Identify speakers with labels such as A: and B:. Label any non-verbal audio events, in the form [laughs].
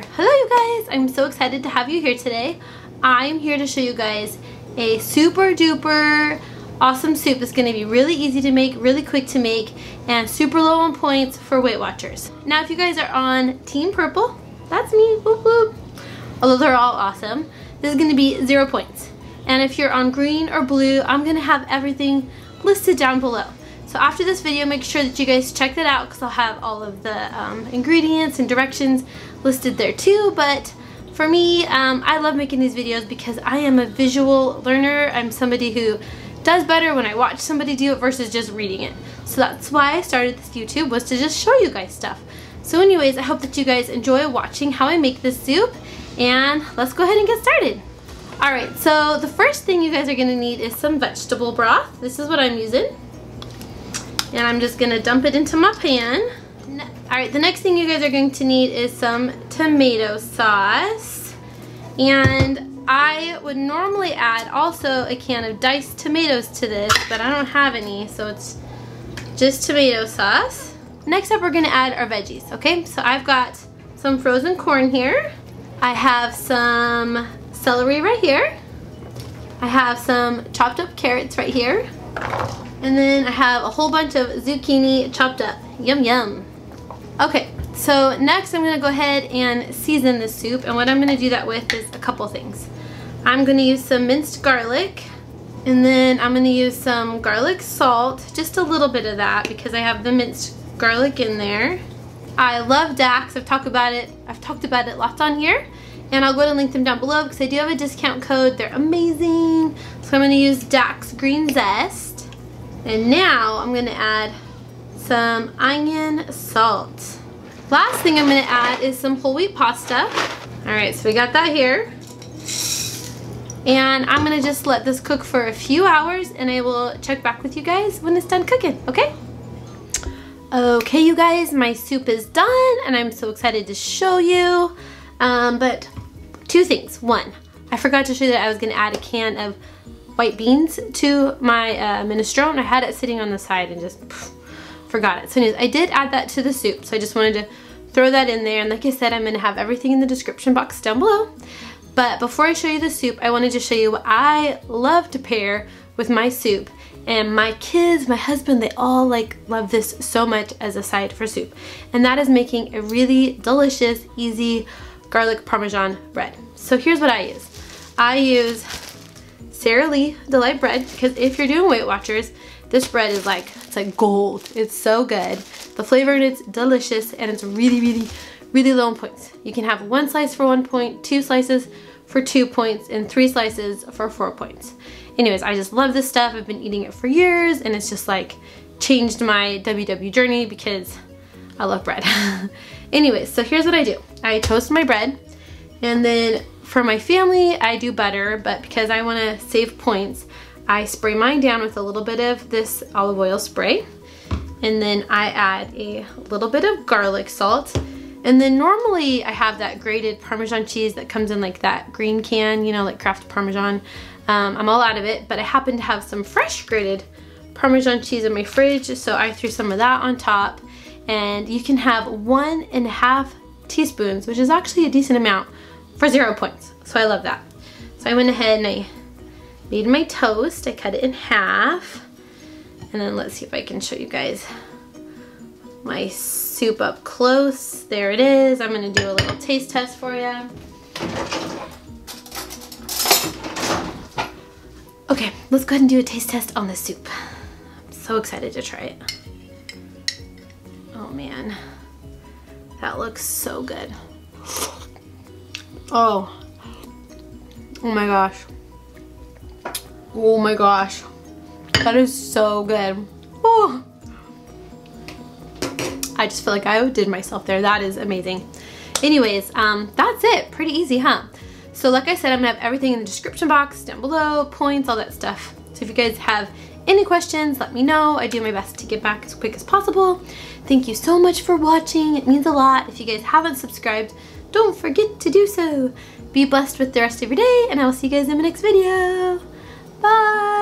A: guys, I'm so excited to have you here today. I'm here to show you guys a super duper awesome soup that's going to be really easy to make, really quick to make, and super low on points for Weight Watchers. Now if you guys are on Team Purple, that's me, whoop whoop. Although they're all awesome, this is going to be zero points. And if you're on green or blue, I'm going to have everything listed down below. So after this video, make sure that you guys check that out because I'll have all of the um, ingredients and directions listed there too. But for me, um, I love making these videos because I am a visual learner. I'm somebody who does better when I watch somebody do it versus just reading it. So that's why I started this YouTube was to just show you guys stuff. So anyways, I hope that you guys enjoy watching how I make this soup and let's go ahead and get started. Alright, so the first thing you guys are going to need is some vegetable broth. This is what I'm using and I'm just gonna dump it into my pan. Alright, the next thing you guys are going to need is some tomato sauce. And I would normally add also a can of diced tomatoes to this, but I don't have any, so it's just tomato sauce. Next up, we're gonna add our veggies, okay? So I've got some frozen corn here. I have some celery right here. I have some chopped up carrots right here. And then I have a whole bunch of zucchini chopped up. Yum yum. Okay, so next I'm gonna go ahead and season the soup. And what I'm gonna do that with is a couple things. I'm gonna use some minced garlic. And then I'm gonna use some garlic salt, just a little bit of that because I have the minced garlic in there. I love Daks, I've talked about it, I've talked about it lots on here. And I'll go ahead and link them down below because I do have a discount code. They're amazing. So I'm gonna use Daks Green Zest. And now I'm gonna add some onion salt. Last thing I'm gonna add is some whole wheat pasta. All right, so we got that here. And I'm gonna just let this cook for a few hours and I will check back with you guys when it's done cooking, okay? Okay, you guys, my soup is done and I'm so excited to show you. Um, but two things. One, I forgot to show you that I was gonna add a can of white beans to my uh, minestrone. I had it sitting on the side and just pff, forgot it. So anyways, I did add that to the soup. So I just wanted to throw that in there. And like I said, I'm gonna have everything in the description box down below. But before I show you the soup, I wanted to show you what I love to pair with my soup. And my kids, my husband, they all like love this so much as a side for soup. And that is making a really delicious, easy garlic parmesan bread. So here's what I use. I use Sara Lee Delight bread because if you're doing Weight Watchers, this bread is like, it's like gold. It's so good. The flavor in it's delicious and it's really, really, really low in points. You can have one slice for one point, two slices for two points, and three slices for four points. Anyways, I just love this stuff. I've been eating it for years and it's just like changed my WW journey because I love bread. [laughs] Anyways, so here's what I do. I toast my bread and then for my family, I do butter, but because I wanna save points, I spray mine down with a little bit of this olive oil spray. And then I add a little bit of garlic salt. And then normally I have that grated Parmesan cheese that comes in like that green can, you know, like Kraft Parmesan. Um, I'm all out of it, but I happen to have some fresh grated Parmesan cheese in my fridge, so I threw some of that on top. And you can have one and a half teaspoons, which is actually a decent amount, for zero points. So I love that. So I went ahead and I made my toast. I cut it in half. And then let's see if I can show you guys my soup up close. There it is. I'm gonna do a little taste test for you. Okay, let's go ahead and do a taste test on the soup. I'm so excited to try it. Oh man, that looks so good. Oh. Oh my gosh. Oh my gosh. That is so good. Oh. I just feel like I outdid myself there. That is amazing. Anyways, um, that's it. Pretty easy, huh? So like I said, I'm gonna have everything in the description box down below, points, all that stuff. So if you guys have any questions, let me know. I do my best to get back as quick as possible. Thank you so much for watching. It means a lot. If you guys haven't subscribed, don't forget to do so. Be blessed with the rest of your day, and I will see you guys in my next video. Bye!